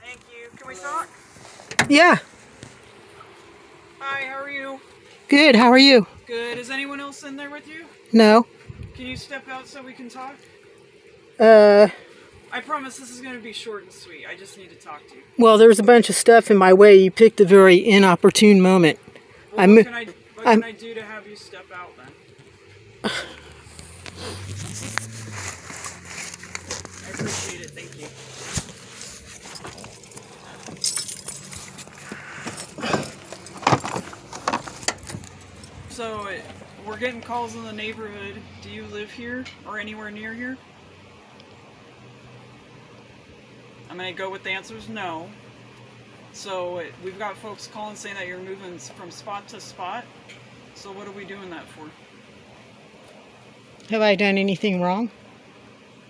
Thank you. Can we talk? Yeah. Hi, how are you? Good. How are you? Good. Is anyone else in there with you? No. Can you step out so we can talk? Uh, I promise this is going to be short and sweet. I just need to talk to you. well, there's a bunch of stuff in my way. You picked a very inopportune moment. Well, I'm- what can I what I'm- can I do to have you step out then? I appreciate it. Thank you. So we're getting calls in the neighborhood. Do you live here or anywhere near here? I'm gonna go with the answers no. So we've got folks calling saying that you're moving from spot to spot. So what are we doing that for? Have I done anything wrong?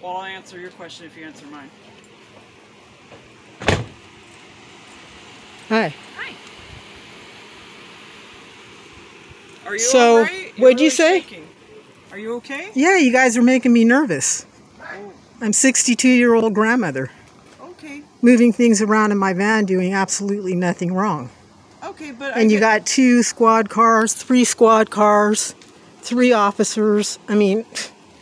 Well, I'll answer your question if you answer mine. Hi. Hi. Are you So, all right? You're what'd you say? shaking. Are you okay? Yeah, you guys are making me nervous. Oh, I'm 62 year old grandmother, okay. moving things around in my van, doing absolutely nothing wrong. Okay, but I And you got two squad cars, three squad cars, three officers. I mean,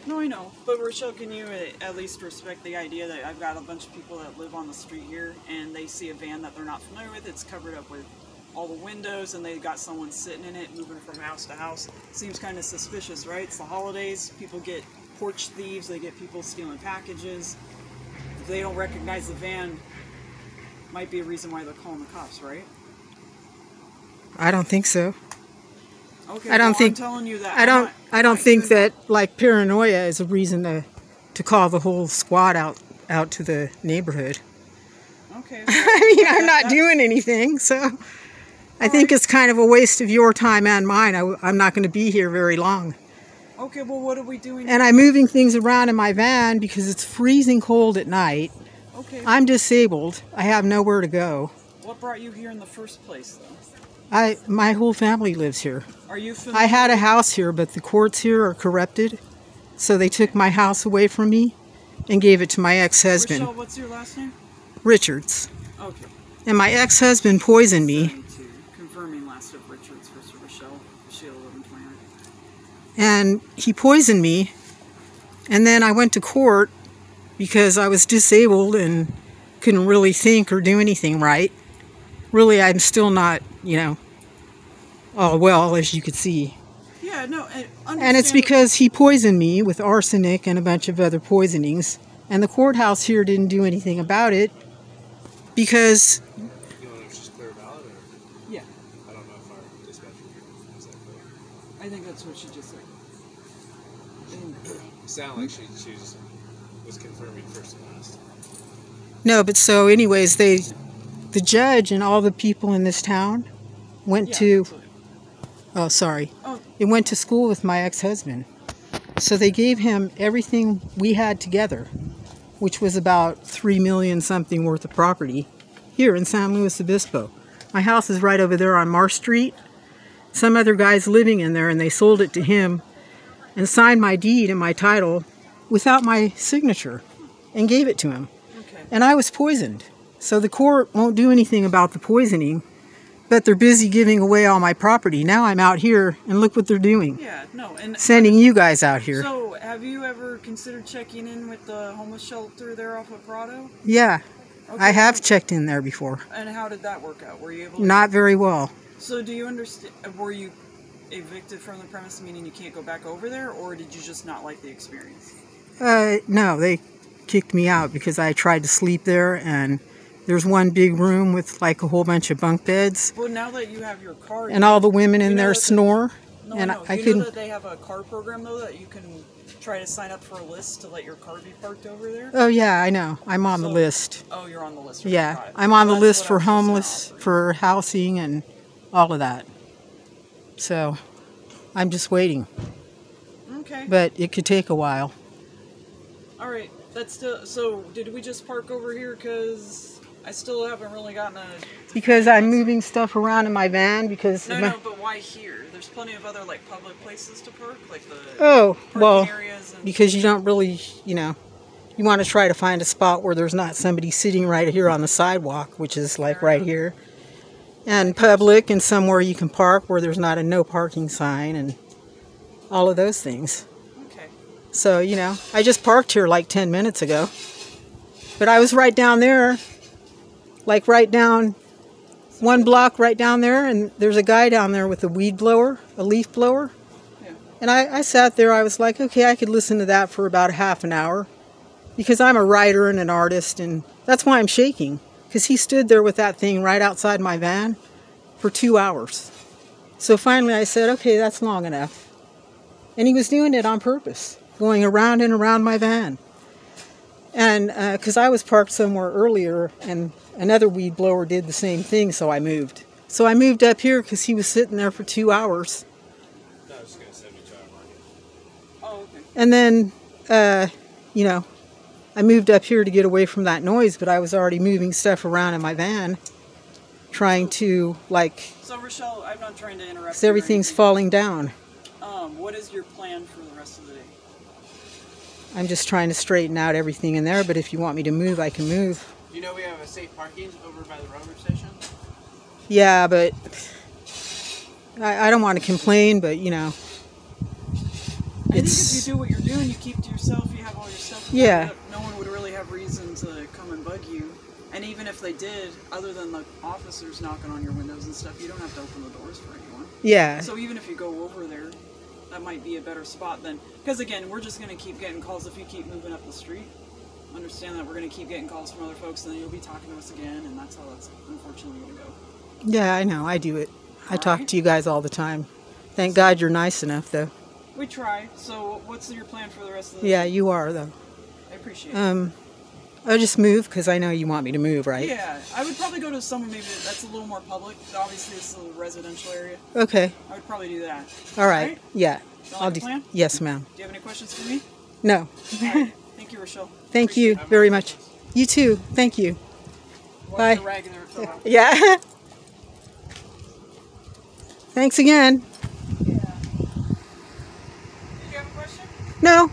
No, I know. But Rochelle, can you uh, at least respect the idea that I've got a bunch of people that live on the street here and they see a van that they're not familiar with? It's covered up with all the windows and they got someone sitting in it, moving from house to house. Seems kind of suspicious, right? It's the holidays. People get porch thieves. They get people stealing packages. If they don't recognize the van, might be a reason why they're calling the cops, right? I don't think so. Okay. I don't well, think- I'm telling you that. I don't. not- I don't think that like paranoia is a reason to to call the whole squad out out to the neighborhood. Okay. I mean, I'm not that- doing anything, so I think it's kind of a waste of your time and mine. I, am not going to be here very long, Okay. Well, what are we doing? and I'm moving things around in my van because it's freezing cold at night. okay. I'm disabled. I have nowhere to go. What brought you here in the first place, though? I my whole family lives here. Are you familiar? I had a house here, but the courts here are corrupted, so they took my house away from me and gave it to my ex-husband, Rochelle, what's your last name? Richards. Okay. And my ex-husband poisoned me, Confirming last of Richards versus Rochelle. 1129. and he poisoned me. And then I went to court because I was disabled and couldn't really think or do anything right. Really, I'm still not, you know, all well, as you could see. Yeah, no, and, And it's because he poisoned me with arsenic and a bunch of other poisonings. And the courthouse here didn't do anything about it because, You know if she's clear valid or Yeah, I don't know if our dispatcher is that clear. I think that's what she just said. And- It sounded like she she just was confirming first and last. no, but so, anyways, they, the judge and all the people in this town went yeah, to, absolutely. Oh, sorry, Oh, it went to school with my ex husband. So they gave him everything we had together, which was about three million something worth of property here in San Luis Obispo. My house is right over there on Marsh Street. Some other guy's living in there and they sold it to him and signed my deed and my title without my signature and gave it to him. okay. And I was poisoned. So the court won't do anything about the poisoning, but they're busy giving away all my property. Now I'm out here and look what they're doing Yeah, no, and sending you guys out here. so have you ever considered checking in with the homeless shelter there off of Prado? yeah, Okay. I have checked in there before. And how did that work out? Were you able? to... Not very well. So do you understand? Were you evicted from the premise, meaning you can't go back over there, or did you just not like the experience? Uh, no, they kicked me out because I tried to sleep there, and there's one big room with like a whole bunch of bunk beds, Well, now that you have your car, and all the women in there snore, no, and I know. I you couldn't. know that they have a car program though that you can try to sign up for a list to let your car be parked over there. Oh yeah, I know. I'm on the list. Oh, you're on the list. right? Yeah, it. I'm on the list for I was homeless, for housing, and all of that. So, I'm just waiting, Okay. but it could take a while. All right. That's still. So, did we just park over here? Cause I still haven't really gotten a. Because I'm moving stuff around in my van because No, my- no. But why here? There's plenty of other like public places to park, like the Oh, well, areas and because you don't really, you know, you want to try to find a spot where there's not somebody sitting right here on the sidewalk, which is like Fair right enough. here, and public and somewhere you can park where there's not a no parking sign and all of those things. okay. So, you know, I just parked here like 10 minutes ago. But I was right down there, like right down one block right down there, and there's a guy down there with a weed blower, a leaf blower. Yeah. And I, I sat there, I was like, okay, I could listen to that for about a half an hour because I'm a writer and an artist, and that's why I'm shaking. Because he stood there with that thing right outside my van for two hours. So finally I said, okay, that's long enough. And he was doing it on purpose, going around and around my van. And because I was parked somewhere earlier, and another weed blower did the same thing, so I moved. So I moved up here because he was sitting there for two hours. No, I was just gonna 72 hour. Oh, okay. And then, uh, you know, I moved up here to get away from that noise, but I was already moving stuff around in my van, trying to, like, So Rochelle, I'm not trying to interrupt. because everything's falling down. Um, what is your plan for the rest of the day? I'm just trying to straighten out everything in there, but if you want me to move, I can move. You know we have a safe parking over by the railroad station? Yeah, but I, I don't want to complain, but, you know, I think it's. if you do what you're doing, you keep to yourself, you have all your stuff. Yeah. up, No one would really have reason to come and bug you. And even if they did, other than the officers knocking on your windows and stuff, you don't have to open the doors for anyone. Yeah. So even if you go over there, that might be a better spot then. Because again, we're just going to keep getting calls if you keep moving up the street. Understand that we're going to keep getting calls from other folks, and then you'll be talking to us again, and that's how that's unfortunately going to go. Yeah, I know. I do it. I talk Alright. to you guys all the time. Thank God you're nice enough, though. We try. So what's your plan for the rest of the Yeah, you are, though. I appreciate it. Um, I'll just move because I know you want me to move, right? Yeah, I would probably go to somewhere maybe that's a little more public. Obviously, this is a residential area. Okay. I would probably do that. All right. Yeah. Sound I'll like do. plan? Yes, ma'am. Do you have any questions for me? No. Thank you, Rochelle. Thank you Appreciate it. very much. You too. Thank you. Watch Bye. the rag in there. Yeah. Thanks again. Do you have a question? No,